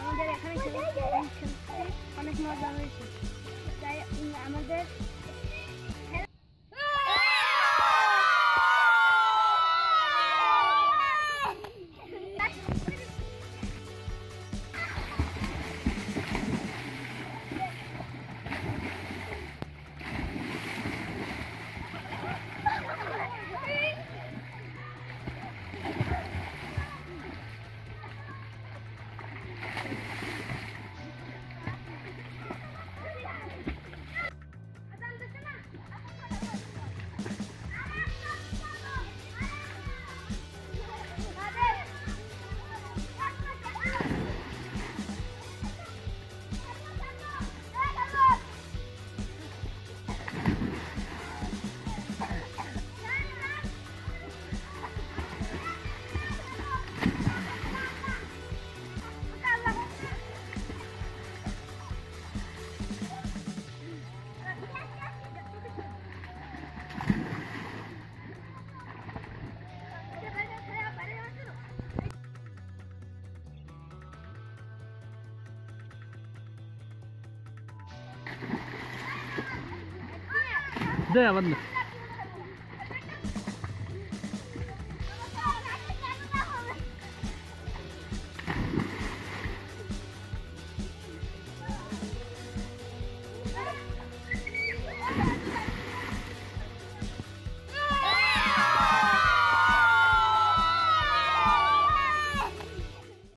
আমাদের এখানে খেলতে অনেক মজা হয়েছে তাই আমাদের दे बंद।